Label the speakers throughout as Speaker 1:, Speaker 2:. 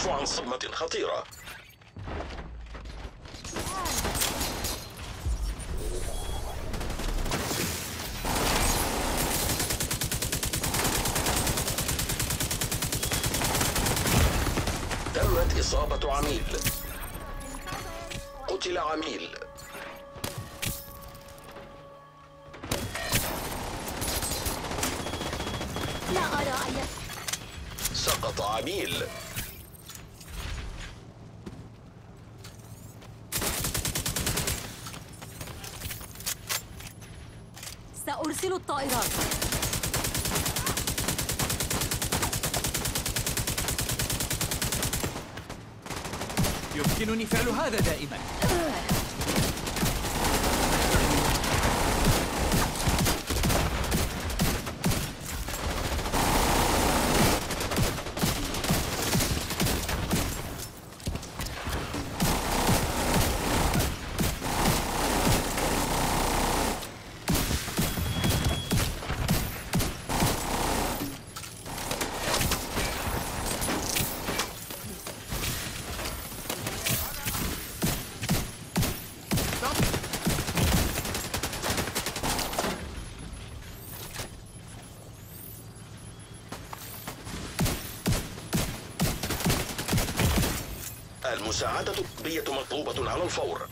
Speaker 1: الكشف عن صدمة خطيرة. تمت إصابة عميل. قتل عميل.
Speaker 2: لا أرى أي
Speaker 1: سقط عميل.
Speaker 2: سأرسل الطائرات
Speaker 3: يمكنني فعل هذا دائما.
Speaker 1: مطلوبة على الفور.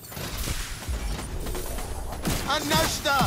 Speaker 4: النجدة!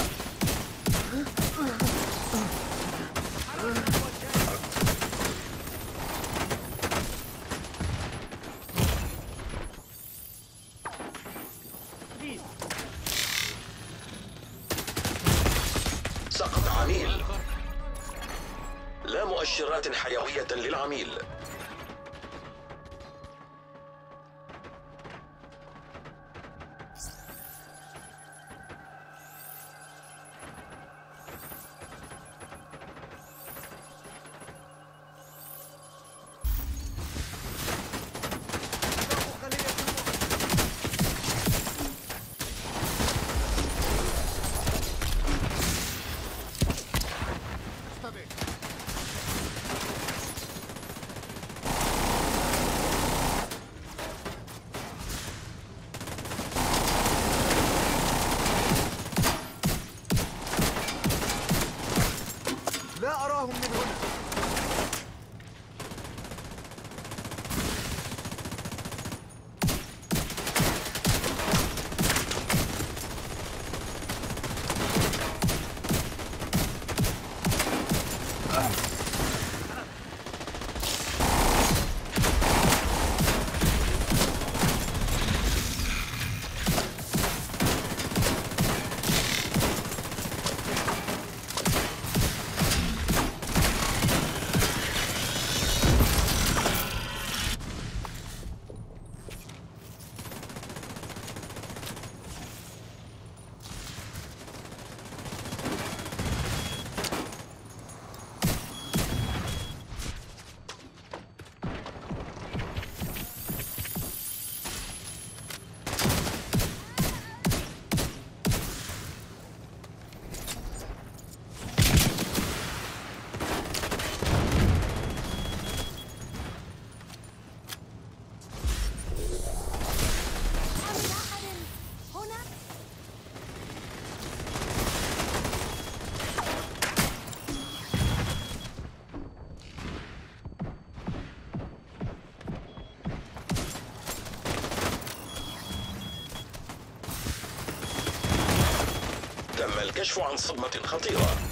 Speaker 1: تم الكشف عن صدمة خطيرة.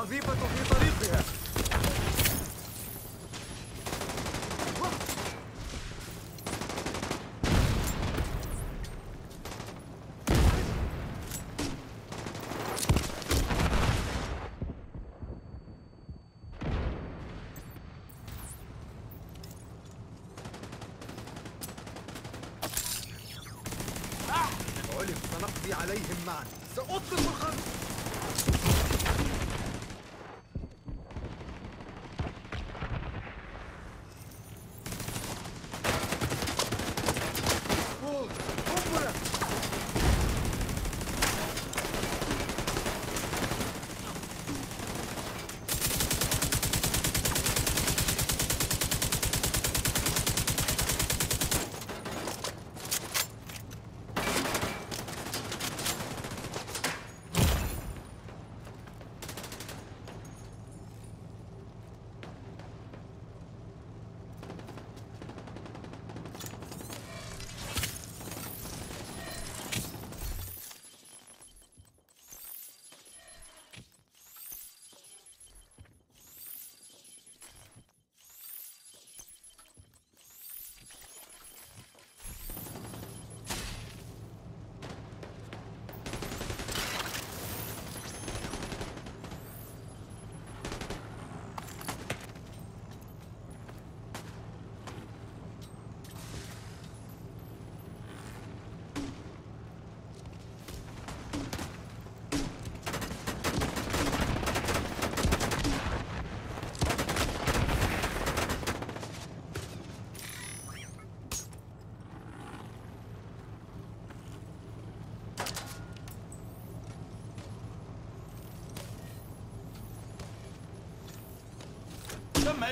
Speaker 4: Avisa
Speaker 5: do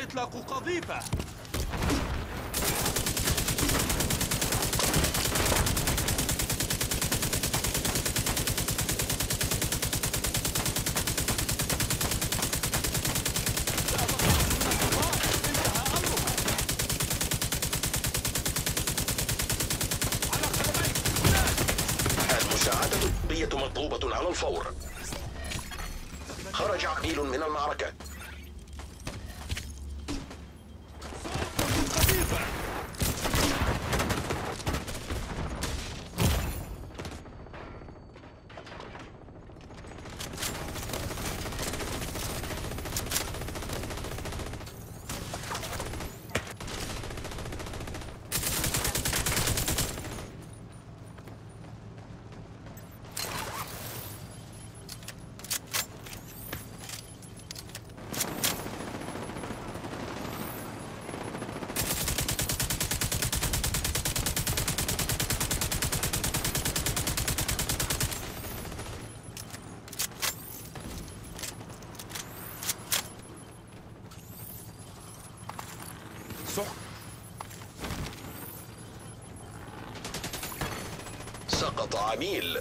Speaker 5: إطلاق قذيفة
Speaker 1: المساعدة الطبية مطلوبة على الفور خرج عميل من المعركة
Speaker 5: قذيفة
Speaker 1: سقط عميل.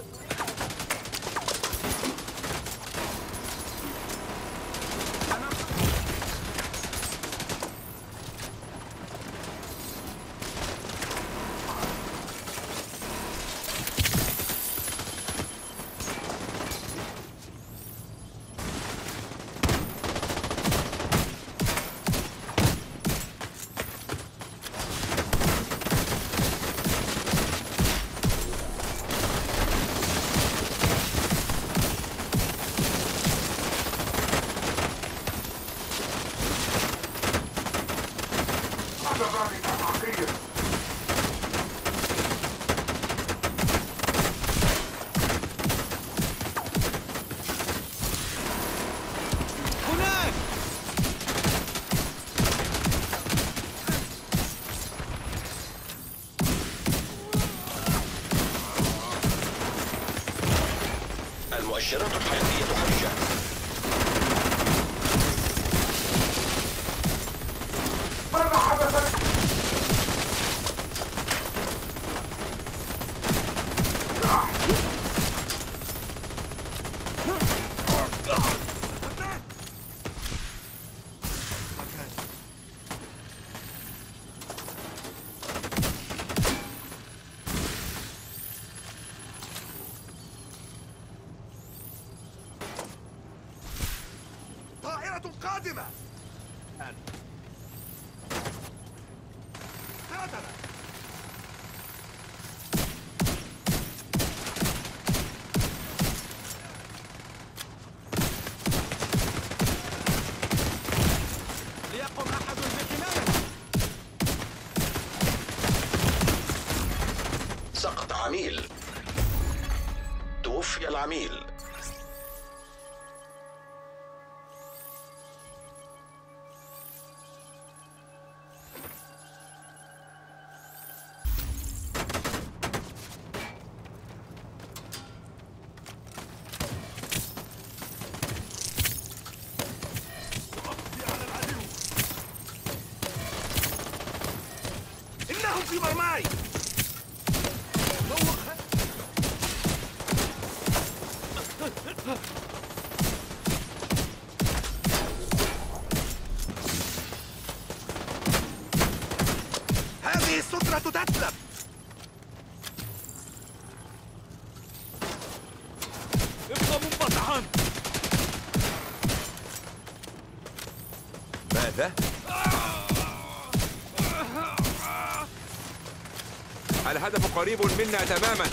Speaker 1: العميل. توفي العميل.
Speaker 6: قريب منا تماما.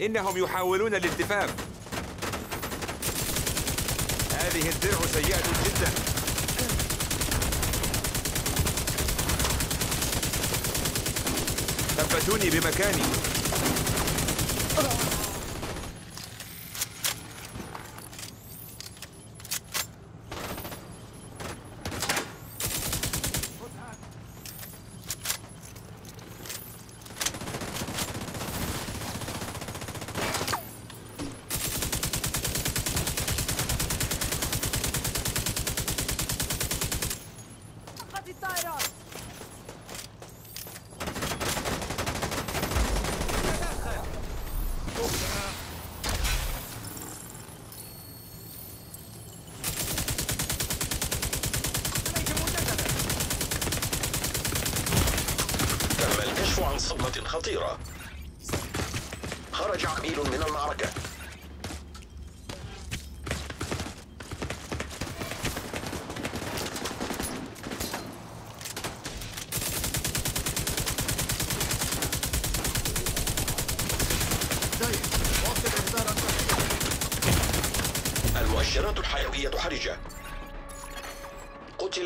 Speaker 6: إنهم يحاولون الالتفاف. هذه الدرع سيئة جدا. ثبتوني بمكاني.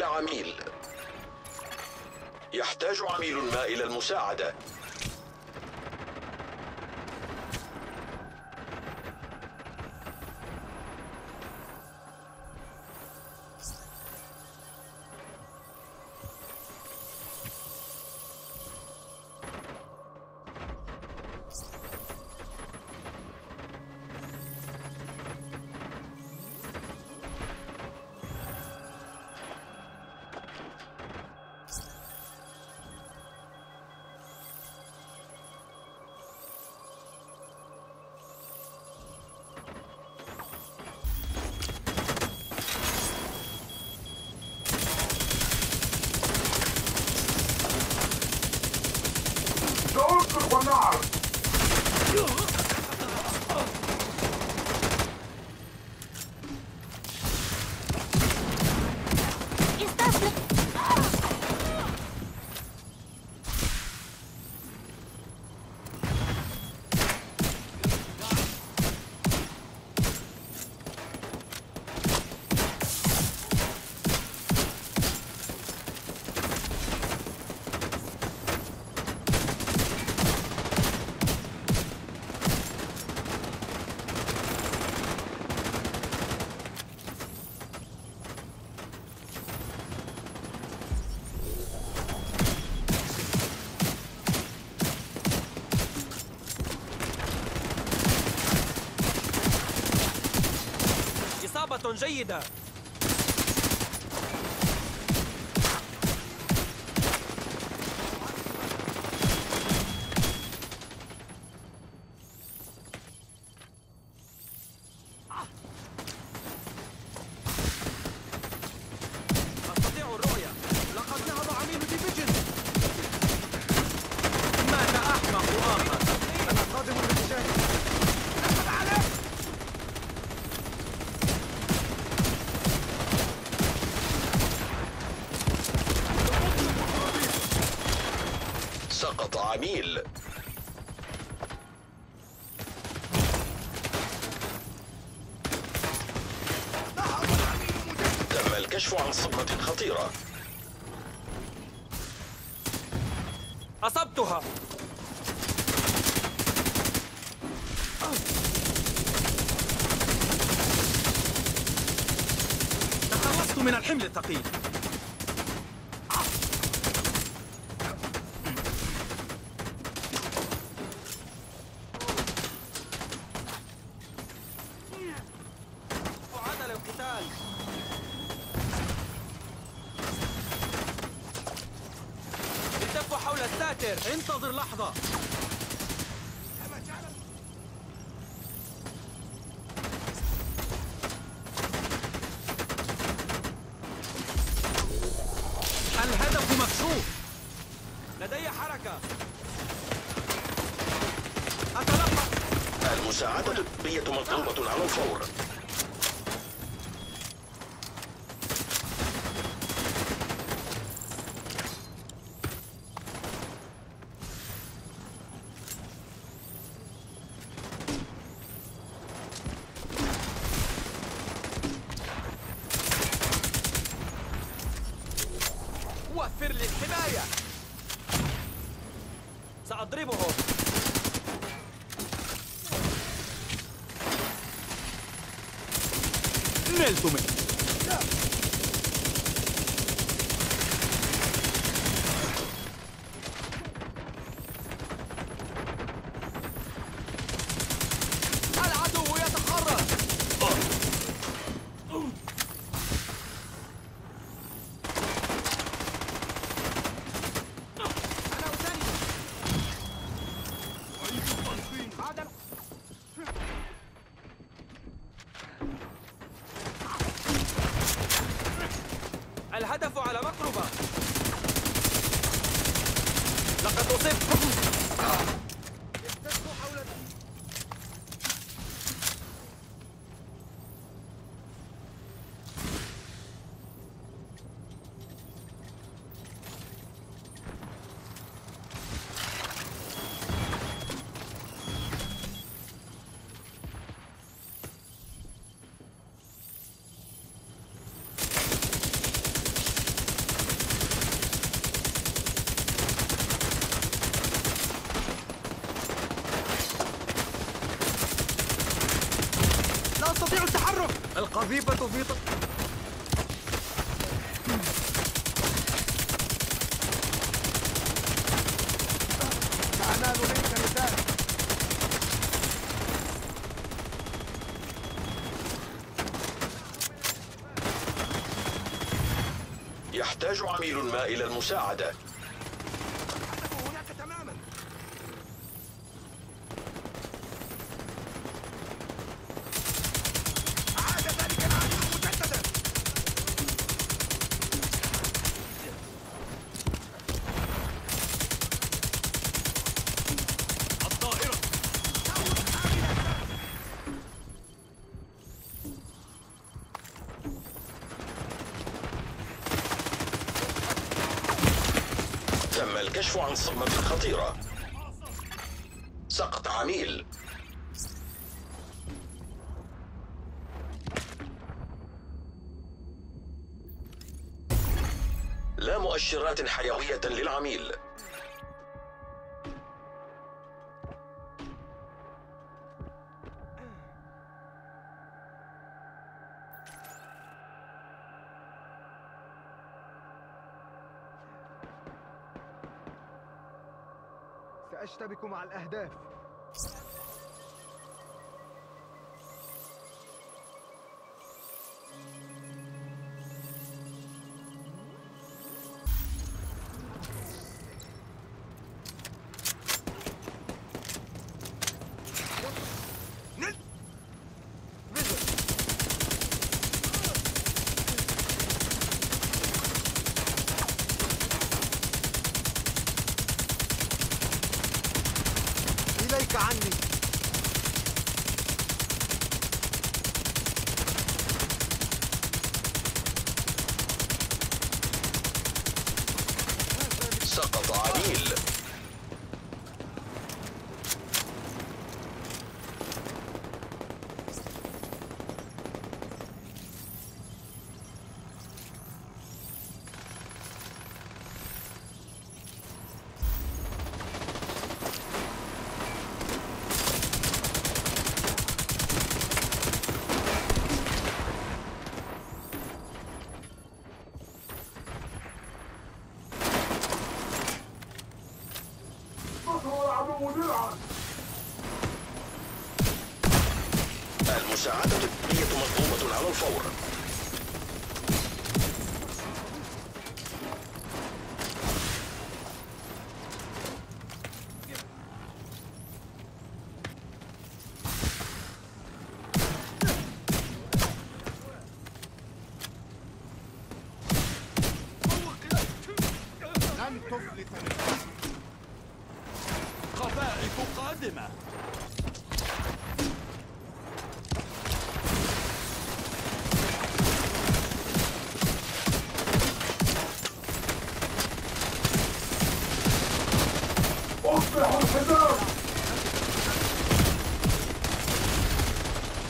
Speaker 1: العميل يحتاج عميل ما إلى المساعدة.
Speaker 3: جيدة.
Speaker 1: العميل تم الكشف عن صدمة خطيرة.
Speaker 3: أصبتها. تخلصت من الحمل الثقيل.
Speaker 4: gentlemen. فيبت وفيبت
Speaker 1: يحتاج عميل ما إلى المساعدة. سقط عميل. لا مؤشرات حيوية للعميل.
Speaker 4: مع الأهداف.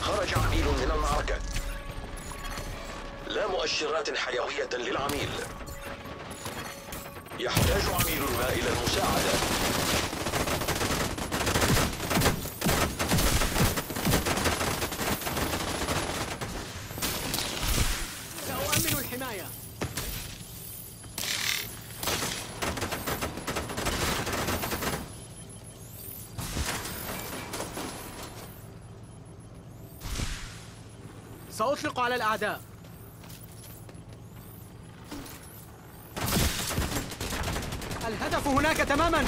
Speaker 1: خرج عميل من المعركة. لا مؤشرات حيوية للعميل. يحتاج عميل ما إلى المساعدة.
Speaker 3: على الأعداء. الهدف هناك تماما.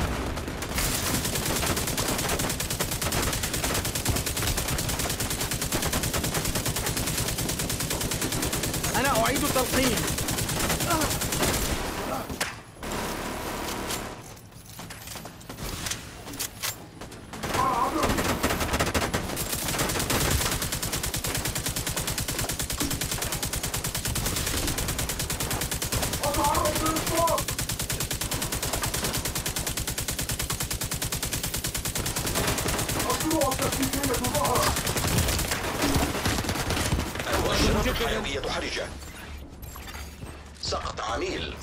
Speaker 3: أنا أعيد التلقين.
Speaker 1: المؤشرات الحيوية حرجة. سقط عميل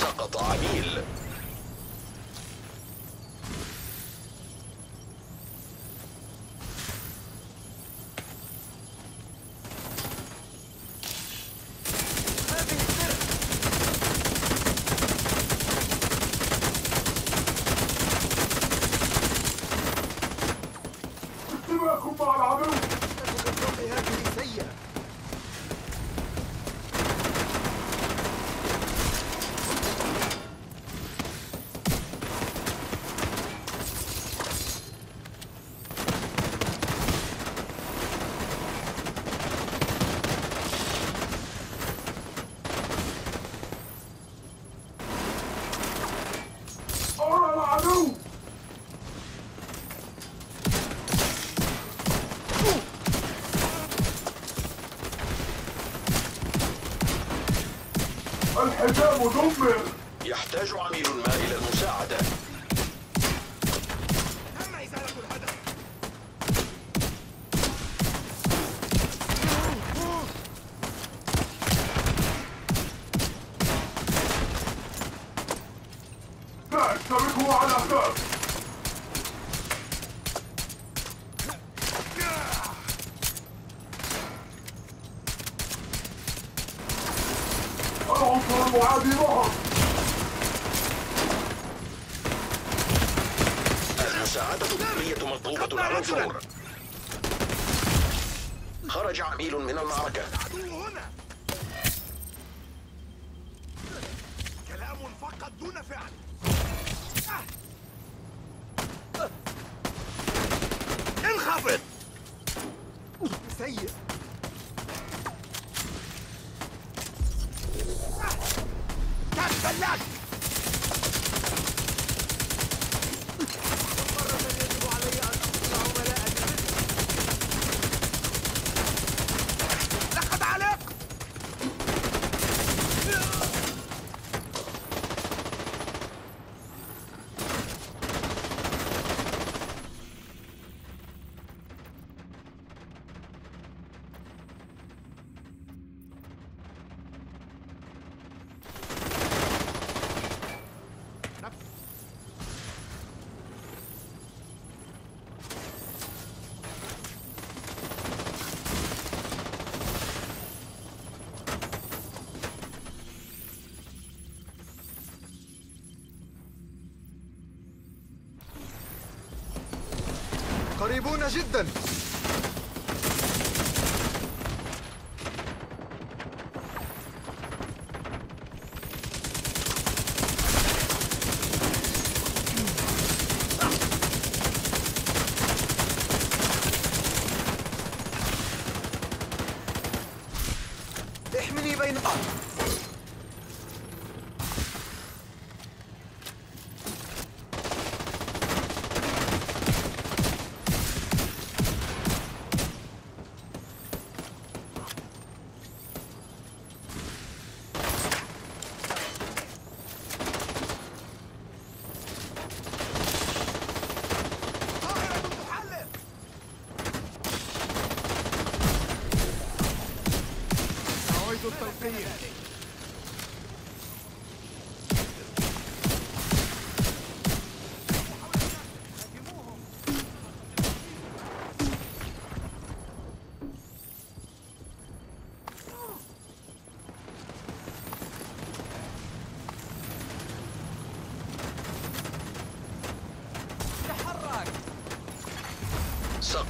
Speaker 1: سقط عميل
Speaker 4: هذه سيئة
Speaker 7: الحجاب دمر
Speaker 1: يحتاج عميل ما إلى المساعدة
Speaker 4: تم إزالة الهدف
Speaker 7: لا اشتركوا على الأهداف العنصر المعادي معهم
Speaker 1: المساعدة الطبية مطلوبة على الفور خرج عميل من المعركة
Speaker 4: العدو هنا كلام فقط دون فعل. انخفض. سيء. قريبون جدا احمني بين آه.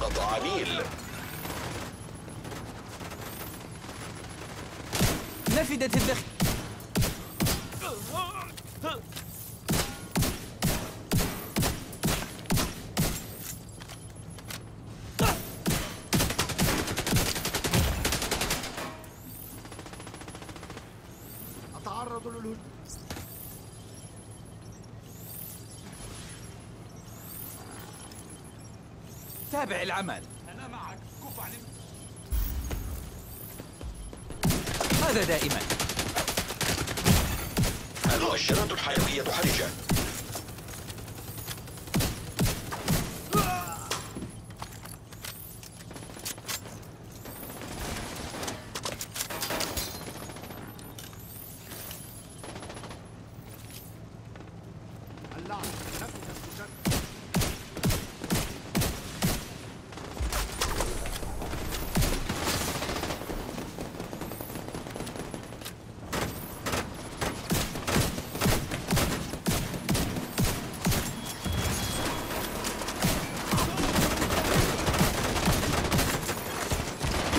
Speaker 1: سقط عميل.
Speaker 3: نفدت الدخل. تابع العمل.
Speaker 7: أنا معك. كف عن
Speaker 3: هذا دائما
Speaker 1: المؤشرات الحيوية حرجة
Speaker 5: اللعنة نفذت مجدد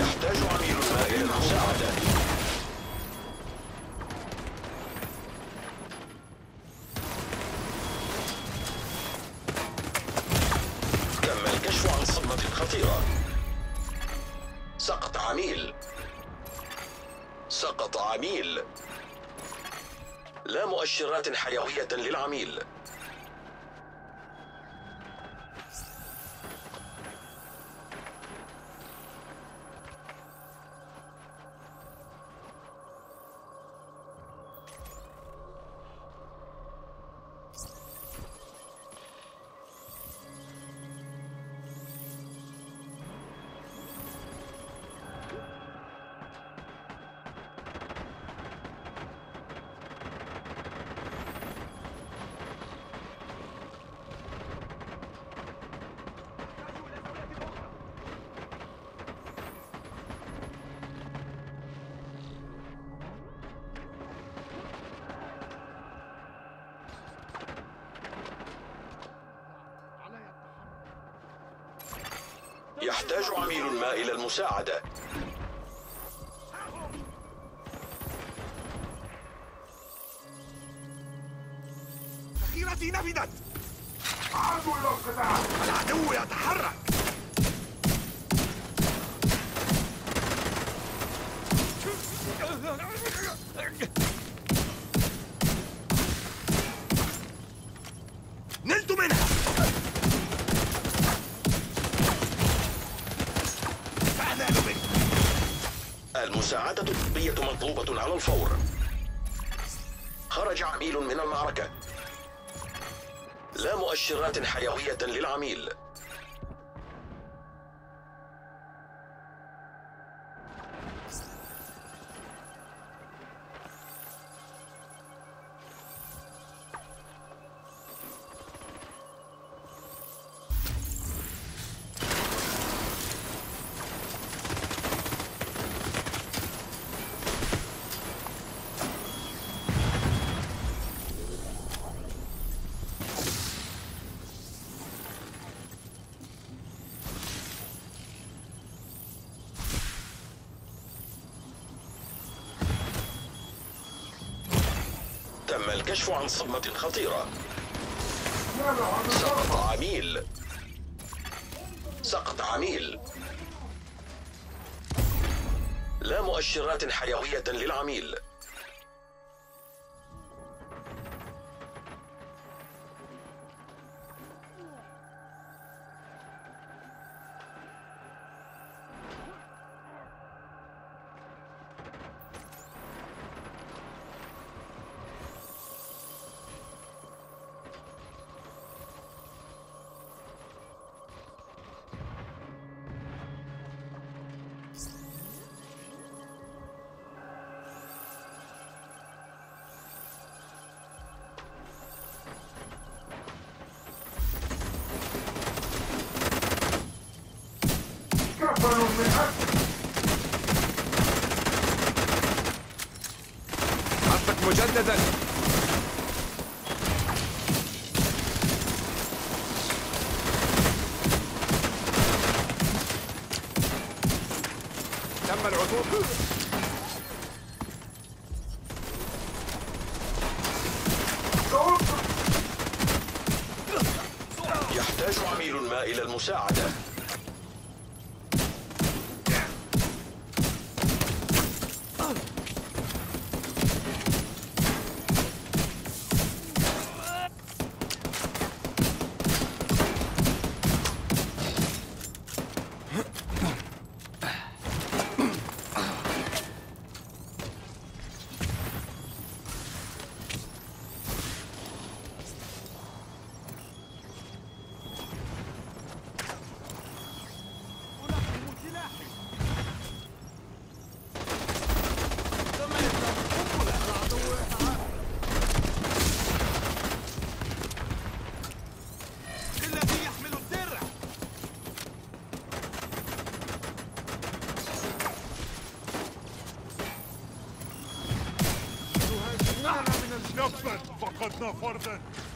Speaker 1: يحتاج عميل ما إلى المساعدة خطيرة. سقط عميل. سقط عميل. لا مؤشرات حيوية للعميل. يحتاج عميل ما إلى المساعدة.
Speaker 5: ذخيرتي نفدت.
Speaker 7: إلى القتال
Speaker 5: العدو يتحرك.
Speaker 1: المساعدة الطبية مطلوبة على الفور. خرج عميل من المعركة. لا مؤشرات حيوية للعميل. تم الكشف عن صدمة خطيرة. سقط عميل. سقط عميل. لا مؤشرات حيوية للعميل.
Speaker 6: تم العثور.
Speaker 1: يحتاج عميل ما إلى المساعدة.
Speaker 4: تهاجموننا من الجبل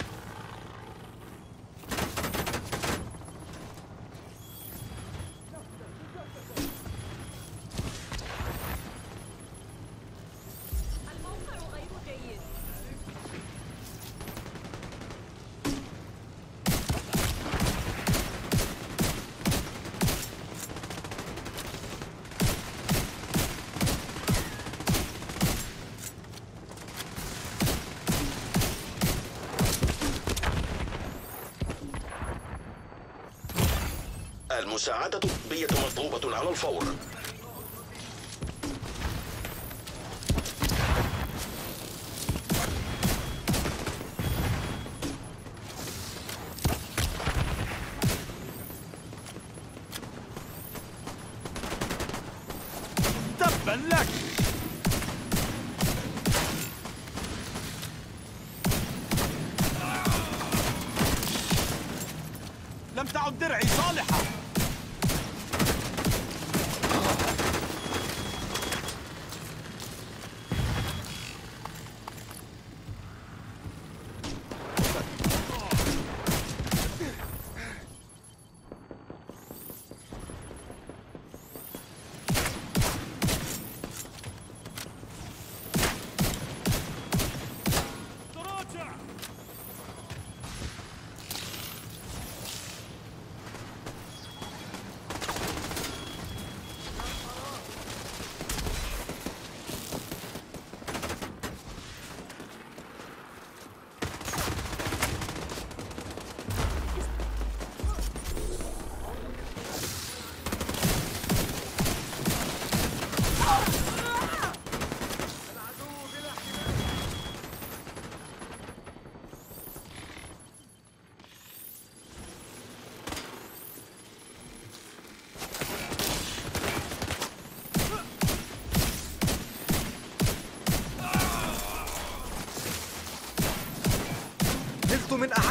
Speaker 1: المساعدة الطبية مطلوبة على الفور.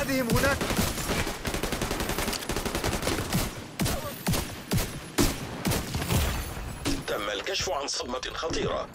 Speaker 8: أحدهم هناك.
Speaker 1: تم الكشف عن صدمة خطيرة.